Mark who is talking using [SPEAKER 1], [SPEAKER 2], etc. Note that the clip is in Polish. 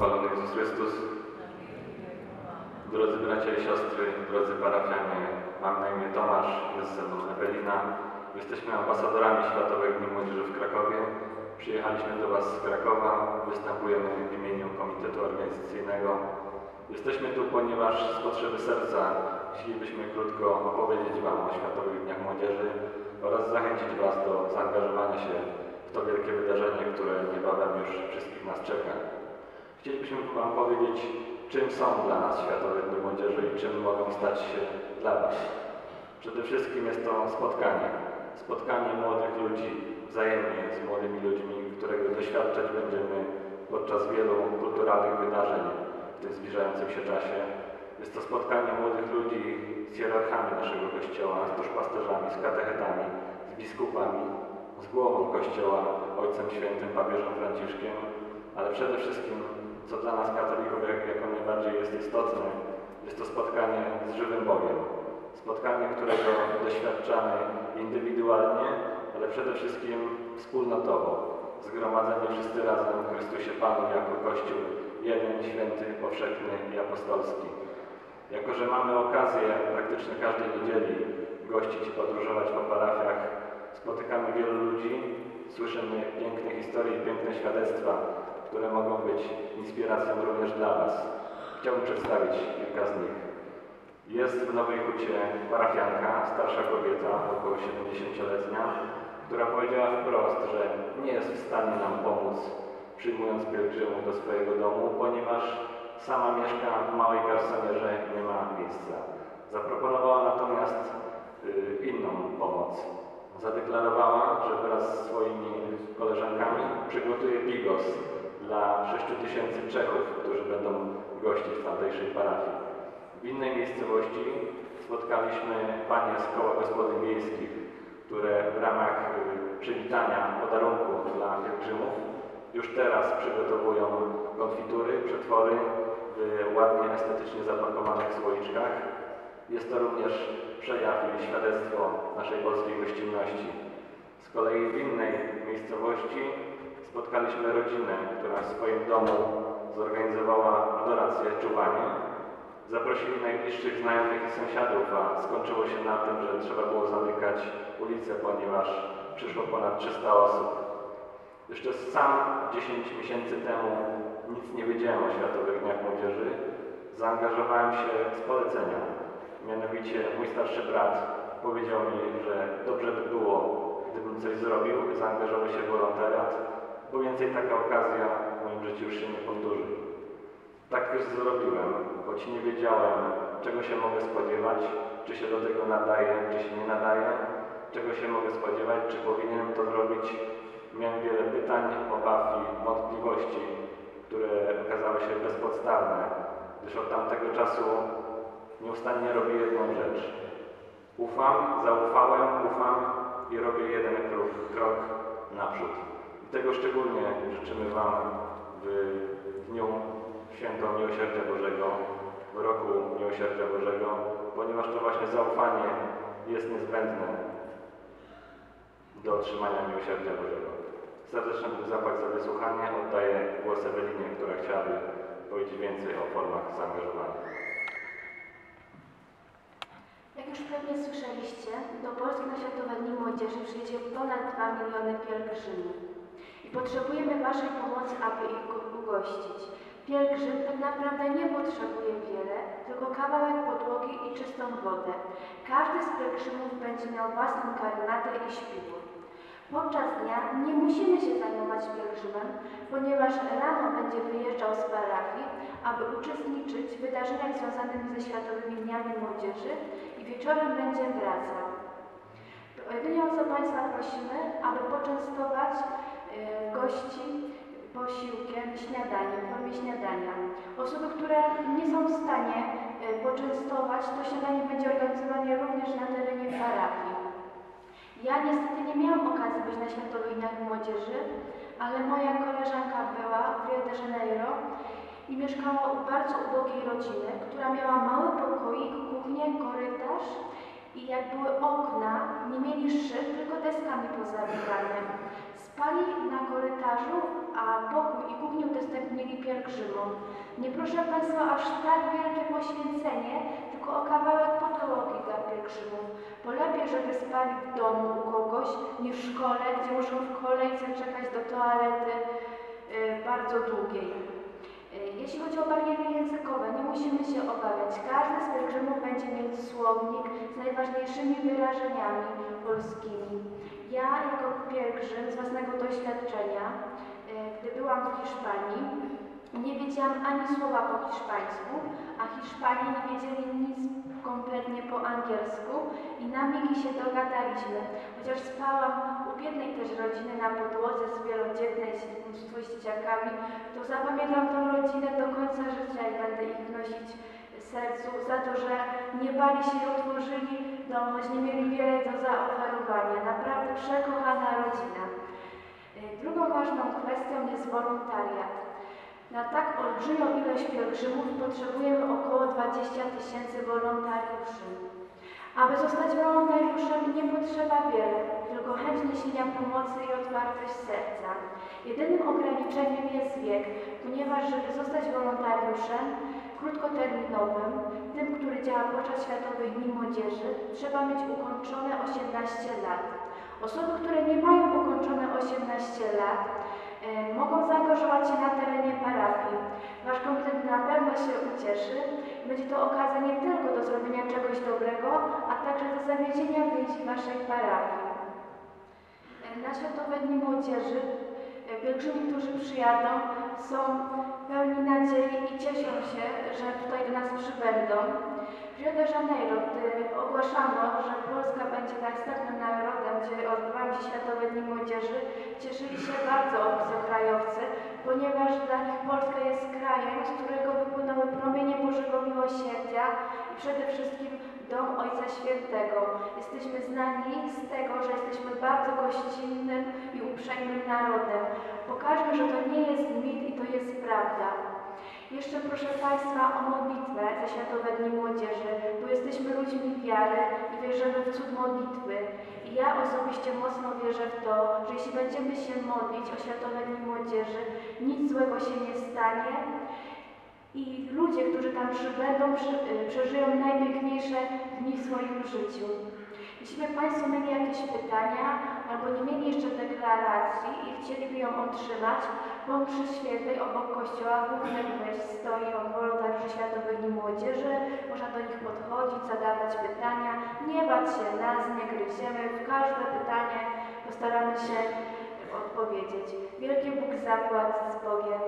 [SPEAKER 1] pochwalony Jezus Chrystus. Drodzy bracia i siostry, drodzy parafianie, mam na imię Tomasz, jest ze mną Ewelina. Jesteśmy ambasadorami Światowych Dni Młodzieży w Krakowie. Przyjechaliśmy do Was z Krakowa, występujemy w imieniu Komitetu Organizacyjnego. Jesteśmy tu, ponieważ z potrzeby serca chcielibyśmy krótko opowiedzieć Wam o Światowych Dniach Młodzieży oraz zachęcić Was do zaangażowania się w to wielkie wydarzenie, które niebawem już wszystkich nas czeka. Chcielibyśmy Wam powiedzieć, czym są dla nas Światowe Dni Młodzieży i czym mogą stać się dla Was. Przede wszystkim jest to spotkanie. Spotkanie młodych ludzi, wzajemnie z młodymi ludźmi, którego doświadczać będziemy podczas wielu kulturalnych wydarzeń w tym zbliżającym się czasie. Jest to spotkanie młodych ludzi z hierarchami naszego Kościoła, z duszpasterzami, z katechetami, z biskupami, z głową Kościoła, Ojcem Świętym, papieżem Franciszkiem, ale przede wszystkim, dla nas katolików jak, jako najbardziej jest istotne, jest to spotkanie z żywym Bogiem. Spotkanie, którego doświadczamy indywidualnie, ale przede wszystkim wspólnotowo. Zgromadzeni wszyscy razem w Chrystusie Panu jako Kościół, jeden, święty, powszechny i apostolski. Jako, że mamy okazję praktycznie każdej niedzieli gościć i podróżować po parafiach, spotykamy wielu ludzi, słyszymy piękne historie piękne świadectwa, które mogą być inspiracją również dla Was. Chciałbym przedstawić kilka z nich. Jest w Nowej Hucie parafianka, starsza kobieta, około 70-letnia, która powiedziała wprost, że nie jest w stanie nam pomóc, przyjmując pielgrzymów do swojego domu, ponieważ sama mieszka w małej garsonierze nie ma miejsca. Zaproponowała natomiast y, inną pomoc. Zadeklarowała, że wraz z swoimi koleżankami przygotuje bigos dla 6 tysięcy Czechów, którzy będą gościć w tamtejszej parafii. W innej miejscowości spotkaliśmy panie z koła gospodyń wiejskich, które w ramach y, przywitania podarunków dla pielgrzymów już teraz przygotowują konfitury, przetwory w ładnie, estetycznie zapakowanych słoiczkach. Jest to również przejaw i świadectwo naszej polskiej gościnności. Z kolei w innej miejscowości spotkaliśmy rodzinę, która w swoim domu zorganizowała adorację, czuwanie. Zaprosili najbliższych znajomych i sąsiadów, a skończyło się na tym, że trzeba było zamykać ulicę, ponieważ przyszło ponad 300 osób. Jeszcze sam 10 miesięcy temu nic nie wiedziałem o Światowych Dniach Młodzieży. Zaangażowałem się z polecenia. Mianowicie mój starszy brat powiedział mi, że dobrze by było, gdybym coś zrobił, zaangażował się w wolontariat, bo więcej taka okazja w moim życiu już się nie powtórzy. Tak też zrobiłem, choć nie wiedziałem, czego się mogę spodziewać, czy się do tego nadaje, czy się nie nadaje, czego się mogę spodziewać, czy powinienem to zrobić. Miałem wiele pytań, obaw i wątpliwości, które okazały się bezpodstawne, gdyż od tamtego czasu nieustannie robię jedną rzecz. Ufam, zaufałem, ufam i robię jeden krok, krok naprzód. Tego szczególnie życzymy Wam w dniu Święto Miłosierdzia Bożego, w roku Miłosierdzia Bożego, ponieważ to właśnie zaufanie jest niezbędne do otrzymania Miłosierdzia Bożego. Serdecznie Bóg zapłać za wysłuchanie. Oddaję głos Ewelinie, która chciałaby powiedzieć więcej o formach zaangażowania.
[SPEAKER 2] Jak już pewnie słyszeliście, do Polski na Światowe Dni Młodzieży przyjedzie ponad 2 miliony pielgrzymów. Potrzebujemy Waszej pomocy, aby ich go ugościć. Pielgrzym tak naprawdę nie potrzebuje wiele, tylko kawałek podłogi i czystą wodę. Każdy z pielgrzymów będzie miał własną karimatę i śpiwór. Podczas dnia nie musimy się zajmować pielgrzymem, ponieważ rano będzie wyjeżdżał z parafii, aby uczestniczyć w wydarzeniach związanych ze Światowymi Dniami Młodzieży i wieczorem będzie wracał. Jedynie o co Państwa prosimy, aby poczęstować gości posiłkiem, śniadaniem, w formie śniadania. Osoby, które nie są w stanie e, poczęstować, to śniadanie będzie organizowane również na terenie parafii. Ja niestety nie miałam okazji być na Światowych Dniach Młodzieży, ale moja koleżanka była w Rio de Janeiro i mieszkała u bardzo ubogiej rodziny, która miała mały pokoik, kuchnię, korytarz i jak były okna, nie mieli szyb, tylko deskami pozabijane. Spali na korytarzu, a pokój i kuchnię udostępnili pielgrzymom. Nie proszę Państwa aż tak wielkie poświęcenie, tylko o kawałek podłogi dla pielgrzymów. Bo lepiej, żeby spali w domu u kogoś, niż w szkole, gdzie muszą w kolejce czekać do toalety y, bardzo długiej. Y, Jeśli chodzi o bariery językowe, nie musimy się obawiać. Każdy z pielgrzymów będzie mieć słownik z najważniejszymi wyrażeniami polskimi. Ja jako pielgrzym z własnego doświadczenia, y, gdy byłam w Hiszpanii, nie wiedziałam ani słowa po hiszpańsku, a Hiszpanie nie wiedzieli nic kompletnie po angielsku i na migi się dogadaliśmy. Chociaż spałam u biednej też rodziny na podłodze z wielodzietnej z to zapamiętam tą rodzinę do końca życia i będę ich nosić w sercu za to, że nie bali się i otworzyli choć nie mieli wiele do zaoferowania. Naprawdę przekochana rodzina. Y, Drugą ważną kwestią jest wolontariat. Na tak olbrzymią ilość pielgrzymów potrzebujemy około 20 tysięcy wolontariuszy. Aby zostać wolontariuszem nie potrzeba wiele, tylko chęć niesienia pomocy i otwartość serca. Jedynym ograniczeniem jest wiek, ponieważ żeby zostać wolontariuszem krótkoterminowym, tym, który działa podczas Światowych Dni Młodzieży, trzeba mieć ukończone 18 lat. Osoby, które nie mają ukończone 18 lat, e, mogą zaangażować się na terenie parafii. Wasz komitet na pewno się ucieszy. Będzie to okazja nie tylko do zrobienia czegoś dobrego, a także do zawiezienia więzi waszej parafii. E, Na Światowe Dni Młodzieży pielgrzymi, którzy przyjadą, są pełni nadziei i cieszą się, że tutaj do nas przybędą. W Rio de Janeiro, gdy ogłaszano, że Polska będzie następnym narodem, gdzie odbywają się Światowe Dni Młodzieży, cieszyli się bardzo obcokrajowcy, ponieważ dla nich Polska jest krajem, z którego wypłynęły promienie Bożego Miłosierdzia i przede wszystkim Dom Ojca Świętego. Jesteśmy znani z tego, że jesteśmy bardzo gościnnym i uprzejmym narodem. Pokażmy, że to nie jest mit i to jest prawda. Jeszcze proszę Państwa o modlitwę za Światowe Dni Młodzieży, bo jesteśmy ludźmi wiary i wierzymy w cud modlitwy. I ja osobiście mocno wierzę w to, że jeśli będziemy się modlić o Światowe Dni Młodzieży, nic złego się nie stanie i ludzie, którzy tam przybędą, przy, y, przeżyją najpiękniejsze dni w swoim życiu. Jeśli Państwo mieli jakieś pytania albo nie mieli jeszcze deklaracji i chcieliby ją otrzymać, po mszy świętej obok kościoła główny myśl stoi od wolontariuszy Światowych Dni Młodzieży. Można do nich podchodzić, zadawać pytania. Nie bać się nas, nie gryziemy. W każde pytanie postaramy się odpowiedzieć. Wielki Bóg zapłat z Bogiem.